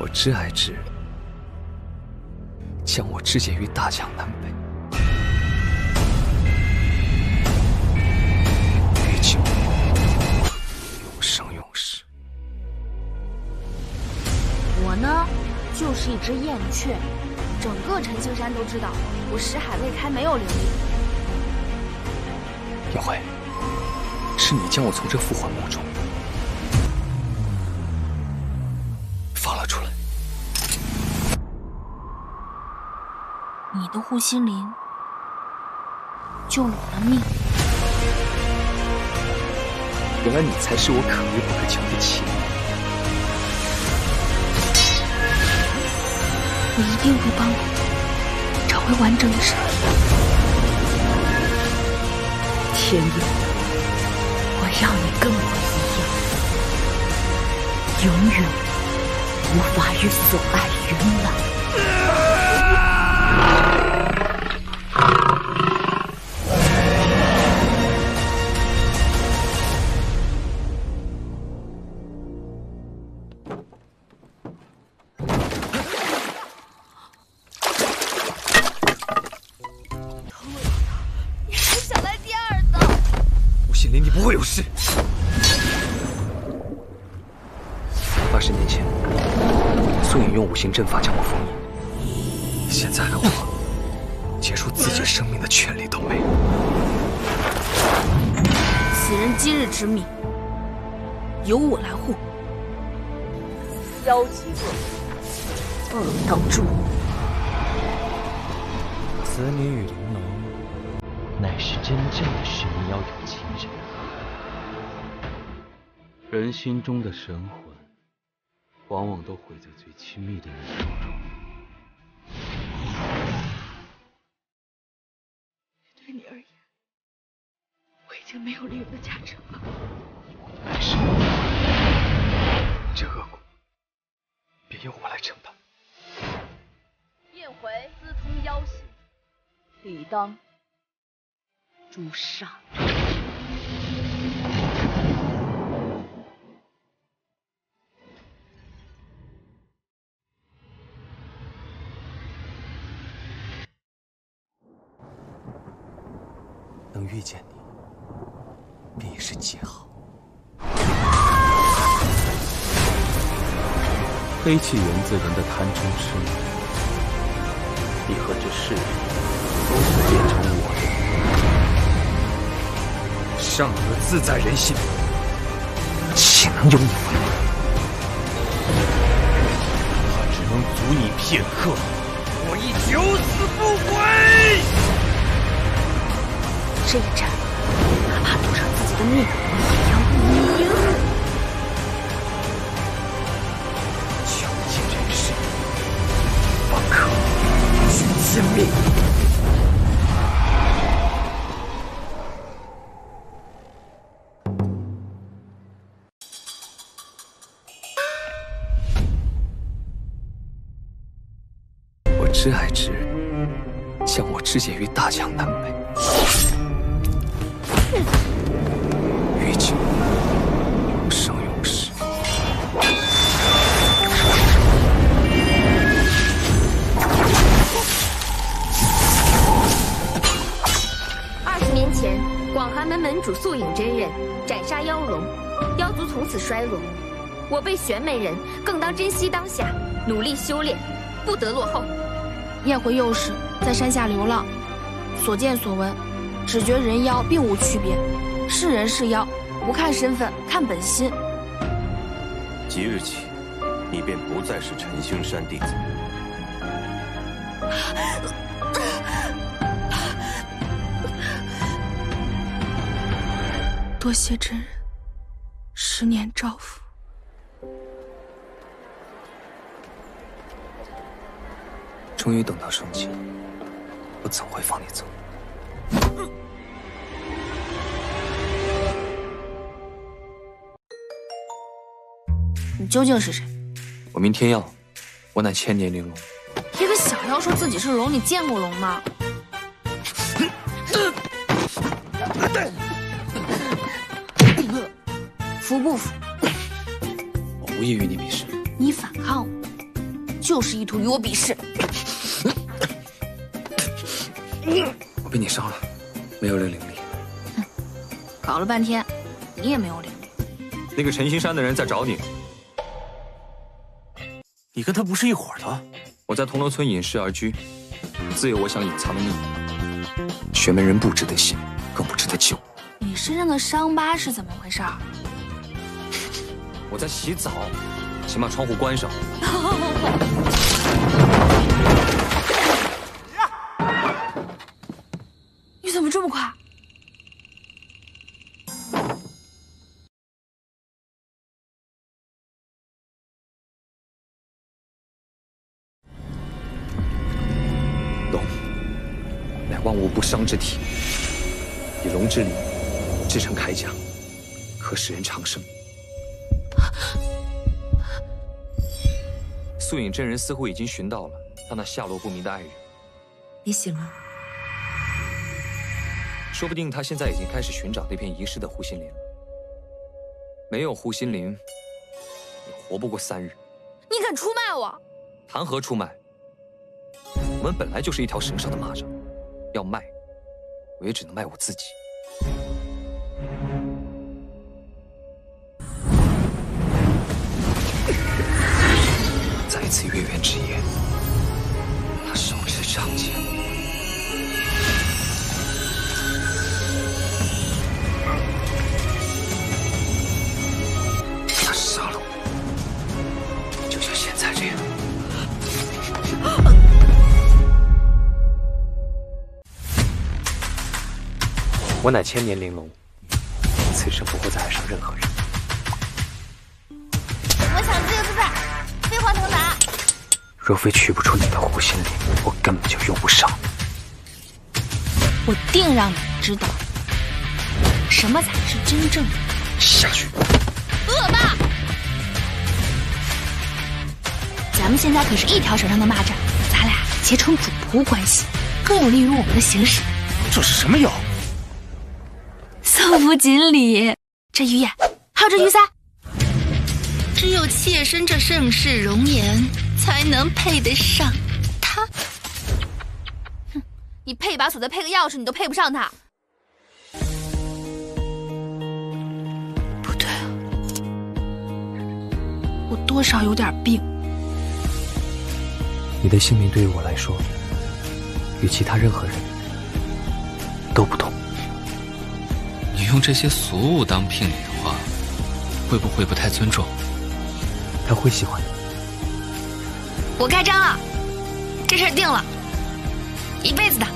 我挚爱之人，将我肢解于大江南北。于今永生永世。我呢，就是一只燕雀，整个陈青山都知道我识海未开，没有灵力。燕辉，是你将我从这复还墓中你的护心灵救了我的命，原来你才是我可遇不可求的妻。我一定会帮你找回完整的身体。天佑，我要你跟我一样，永远无法与所爱圆满。不会有事。八十年前，宋颖用五行阵法将我封印，现在的我，结束自己生命的权利都没有。此人今日之命，由我来护。妖极恶，恶道诛。此女与玲珑，乃是真正的神妖有情人。人心中的神魂，往往都毁在最亲密的人手中。对你而言，我已经没有利用的价值了。没事，这恶果便由我来承担。燕回私通妖邪，理当诛杀。能遇见你，便已是极好。黑气源自人的贪嗔痴，你和这世人都会变成我的。善恶自在人心，岂能由你为难？他只能阻你片刻，我一九这一战，哪怕赌上自己的命，也要赢。穷尽人世，方可举天命。我知爱之人，将我肢解于大江南北。于今永生永世。二十年前，广寒门门主素影真人斩杀妖龙，妖族从此衰落。我辈玄门人更当珍惜当下，努力修炼，不得落后。燕回幼时在山下流浪，所见所闻，只觉人妖并无区别，是人是妖，不看身份，看本心。即日起，你便不再是陈星山弟子。多谢真人，十年照拂。终于等到生机，我怎会放你走？你究竟是谁？我名天耀，我乃千年玲珑。一个小妖说自己是龙，你见过龙吗？服不服？我无意与你比试。你反抗我，就是意图与我比试。我被你伤了，没有了灵力。搞了半天，你也没有灵力。那个陈星山的人在找你，你跟他不是一伙的。我在铜锣村隐世而居，自有我想隐藏的秘密。玄门人不值得信，更不值得救。你身上的伤疤是怎么回事？我在洗澡，请把窗户关上。你怎么这么快？龙，乃万物不伤之体，以龙之力制成铠甲，可使人长生。素影真人似乎已经寻到了他那下落不明的爱人。你醒了？说不定他现在已经开始寻找那片遗失的护心林了。没有护心灵，你活不过三日。你敢出卖我？谈何出卖？我们本来就是一条绳上的蚂蚱，要卖，我也只能卖我自己。在一次月圆之夜，他手持长剑，我乃千年玲珑，此生不会再爱上任何人。我想自由自在，飞黄腾达。若非取不出你的狐心灵，我根本就用不上。我定让你知道，什么才是真正的下去。恶霸。咱们现在可是一条绳上的蚂蚱，咱俩结成主仆关系，更有利于我们的行驶。这是什么药？送福锦鲤，这鱼眼，还有这鱼鳃，只有妾身这盛世容颜，才能配得上他。哼，你配一把锁，再配个钥匙，你都配不上他。不对啊，我多少有点病。你的性命对于我来说，与其他任何人都不同。用这些俗物当聘礼的话，会不会不太尊重？他会喜欢的。我盖章了，这事儿定了，一辈子的。